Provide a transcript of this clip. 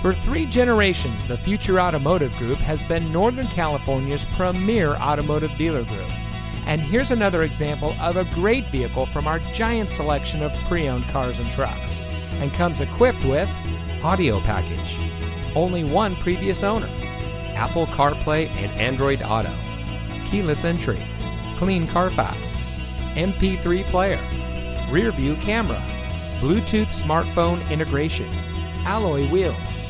For three generations, the Future Automotive Group has been Northern California's premier automotive dealer group. And here's another example of a great vehicle from our giant selection of pre owned cars and trucks. And comes equipped with audio package, only one previous owner, Apple CarPlay and Android Auto, keyless entry, clean Carfax, MP3 player, rear view camera, Bluetooth smartphone integration, alloy wheels,